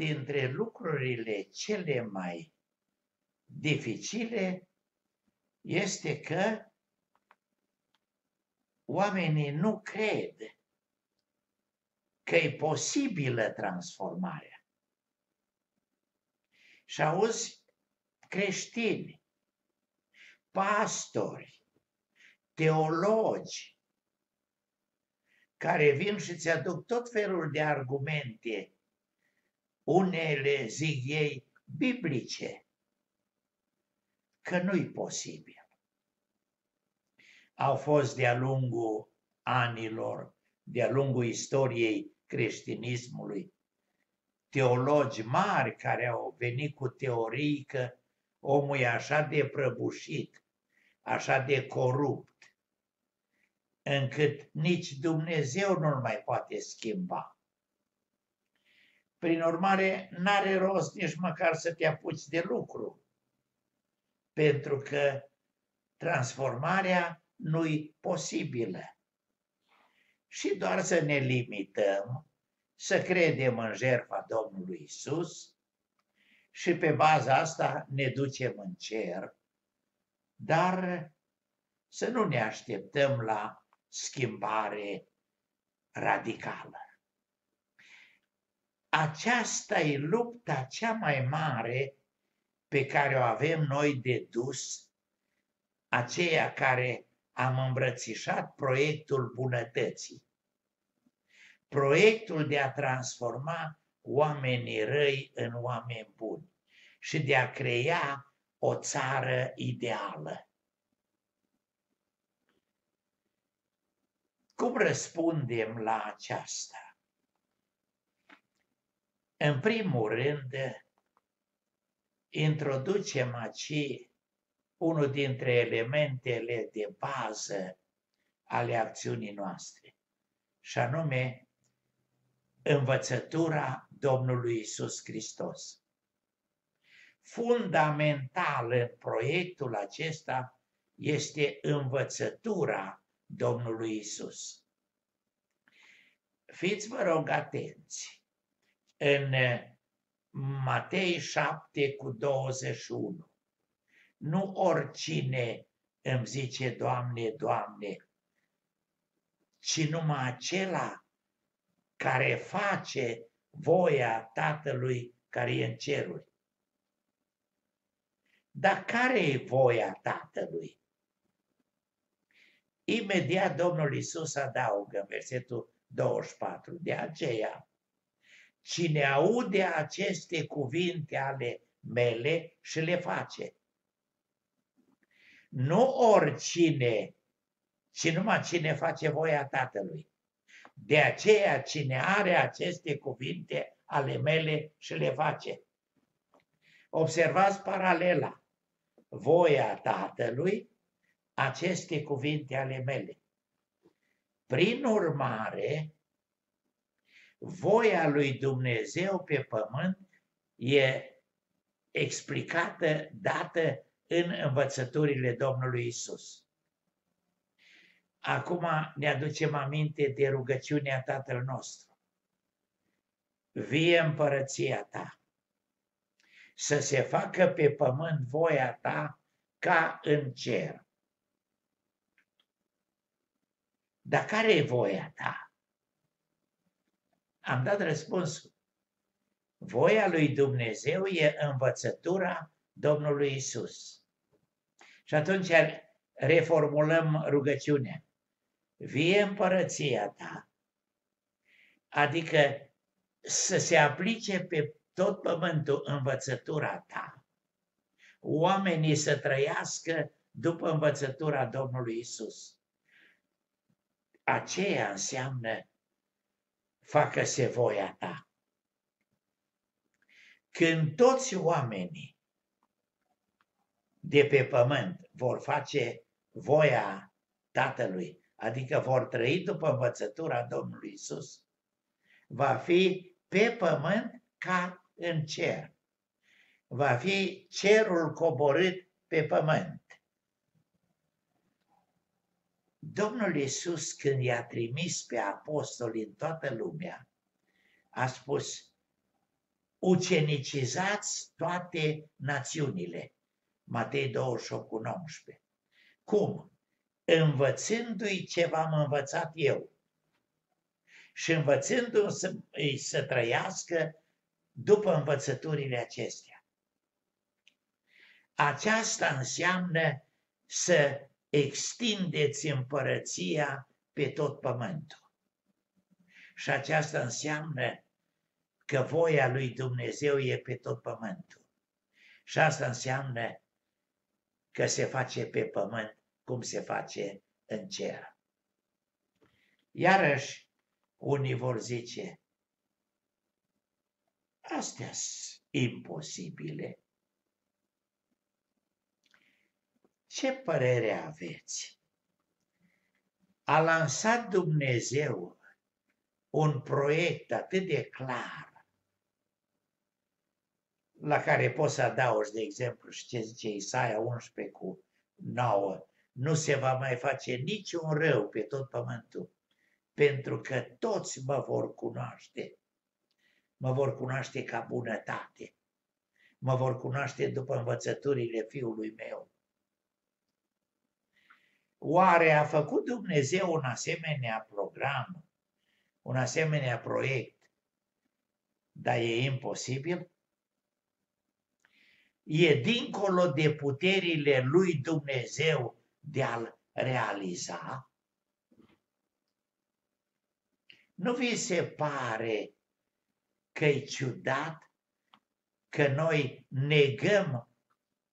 dintre lucrurile cele mai dificile este că oamenii nu cred că e posibilă transformarea. Și auzi creștini, pastori, teologi, care vin și ți aduc tot felul de argumente, unele, zic ei, biblice, că nu-i posibil. Au fost de-a lungul anilor, de-a lungul istoriei creștinismului, teologi mari care au venit cu teorii că omul e așa de prăbușit, așa de corupt, încât nici Dumnezeu nu-l mai poate schimba. Prin urmare, n-are rost nici măcar să te apuci de lucru, pentru că transformarea nu-i posibilă. Și doar să ne limităm să credem în jertfa Domnului Isus și pe baza asta ne ducem în cer, dar să nu ne așteptăm la schimbare radicală. Aceasta e lupta cea mai mare pe care o avem noi de dus, aceia care am îmbrățișat proiectul bunătății proiectul de a transforma oamenii răi în oameni buni și de a crea o țară ideală. Cum răspundem la aceasta? În primul rând, introducem aici unul dintre elementele de bază ale acțiunii noastre, și anume învățătura Domnului Isus Hristos. Fundamental în proiectul acesta este învățătura Domnului Isus. Fiți, vă rog, atenți. În Matei 7 cu 21, nu oricine îmi zice, Doamne, Doamne, ci numai acela care face voia Tatălui care e în ceruri. Dar care e voia Tatălui? Imediat Domnul Isus adaugă în versetul 24, de aceea, cine aude aceste cuvinte ale mele și le face. Nu oricine, ci numai cine face voia Tatălui. De aceea cine are aceste cuvinte ale mele și le face. Observați paralela. Voia Tatălui, aceste cuvinte ale mele. Prin urmare, voia lui Dumnezeu pe pământ e explicată, dată în învățăturile Domnului Isus. Acum ne aducem aminte de rugăciunea Tatăl nostru. Vie împărăția ta, să se facă pe pământ voia ta ca în cer. Dar care e voia ta? Am dat răspunsul. Voia lui Dumnezeu e învățătura Domnului Isus. Și atunci reformulăm rugăciunea vie împărăția ta. Adică să se aplice pe tot pământul învățătura ta. Oamenii să trăiască după învățătura Domnului Isus. Aceea înseamnă facă-se voia ta. Când toți oamenii de pe pământ vor face voia Tatălui, adică vor trăi după învățătura Domnului Isus, va fi pe pământ ca în cer. Va fi cerul coborât pe pământ. Domnul Iisus, când i-a trimis pe apostoli în toată lumea, a spus, ucenicizați toate națiunile. Matei 28 cu 19. Cum? Învățându-i ce v-am învățat eu și învățându-i să, să trăiască după învățăturile acestea. Aceasta înseamnă să extindeți împărăția pe tot pământul. Și aceasta înseamnă că voia lui Dumnezeu e pe tot pământul. Și asta înseamnă că se face pe pământ cum se face în cer. Iarăși, unii vor zice, astea sunt imposibile. Ce părere aveți? A lansat Dumnezeu un proiect atât de clar, la care poți să adaugi, de exemplu, și ce zice Isaia 11 cu 9, nu se va mai face niciun rău pe tot pământul, pentru că toți mă vor cunoaște. Mă vor cunoaște ca bunătate. Mă vor cunoaște după învățăturile fiului meu. Oare a făcut Dumnezeu un asemenea program, un asemenea proiect, dar e imposibil? E dincolo de puterile lui Dumnezeu de a-l realiza? Nu vi se pare că e ciudat că noi negăm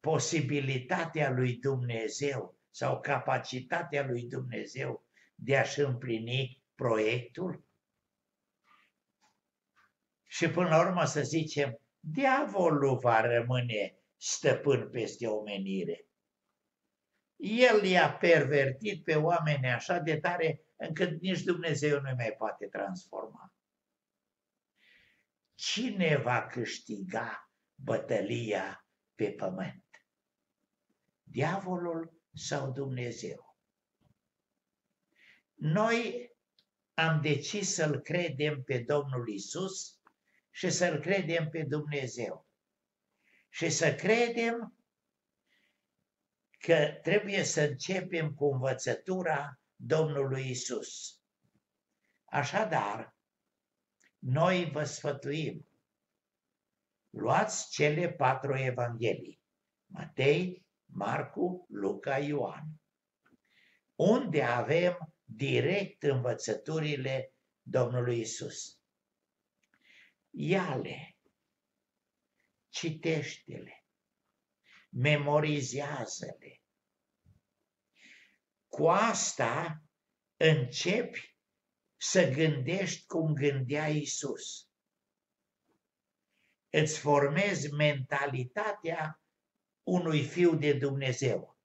posibilitatea lui Dumnezeu sau capacitatea lui Dumnezeu de a-și împlini proiectul? Și până la urmă să zicem, diavolul va rămâne stăpân peste omenire. El i-a pervertit pe oameni așa de tare încât nici Dumnezeu nu mai poate transforma. Cine va câștiga bătălia pe pământ? Diavolul sau Dumnezeu? Noi am decis să-L credem pe Domnul Isus și să-L credem pe Dumnezeu. Și să credem că trebuie să începem cu învățătura Domnului Isus. Așadar, noi vă sfătuim, luați cele patru evanghelii, Matei, Marcu, Luca, Ioan, unde avem direct învățăturile Domnului Isus. Ia-le, citește-le, memorizează-le. Cu asta începi să gândești cum gândea Isus. Îți formezi mentalitatea unui fiu de Dumnezeu.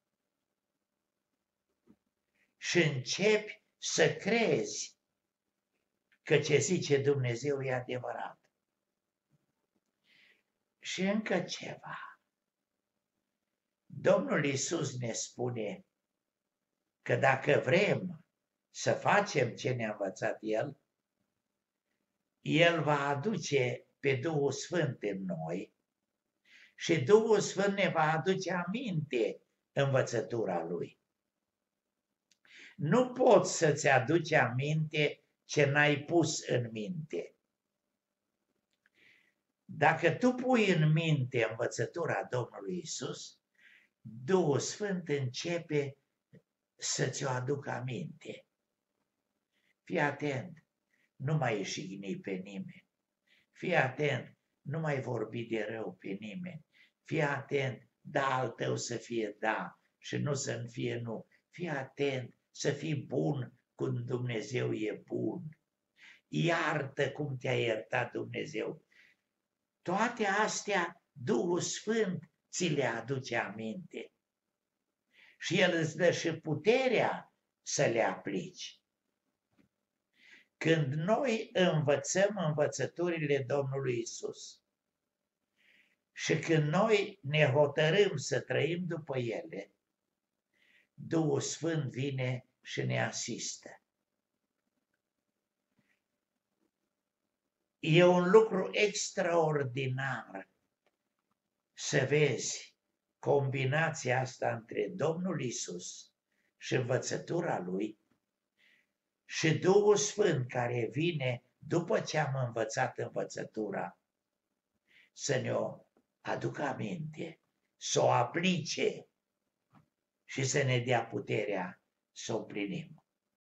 Și începi să crezi că ce zice Dumnezeu e adevărat. Și încă ceva. Domnul Isus ne spune că dacă vrem să facem ce ne-a învățat El, El va aduce pe Duhul Sfânt în noi și Duhul Sfânt ne va aduce aminte învățătura Lui. Nu poți să-ți aduci aminte ce n-ai pus în minte. Dacă tu pui în minte învățătura Domnului Isus, Duhul Sfânt începe să ți-o aducă aminte. Fii atent, nu mai jigni pe nimeni. Fii atent, nu mai vorbi de rău pe nimeni. Fii atent, da al tău să fie da și nu să fie nu. Fii atent să fii bun cum Dumnezeu e bun. Iartă cum te-a iertat Dumnezeu. Toate astea Duhul Sfânt ți le aduce aminte. Și El îți dă și puterea să le aplici. Când noi învățăm învățăturile Domnului Isus și când noi ne hotărâm să trăim după ele, Duhul Sfânt vine și ne asistă. E un lucru extraordinar să vezi combinația asta între Domnul Isus și învățătura Lui și Duhul Sfânt care vine după ce am învățat învățătura să ne-o aducă aminte, să o aplice și să ne dea puterea să o plinim.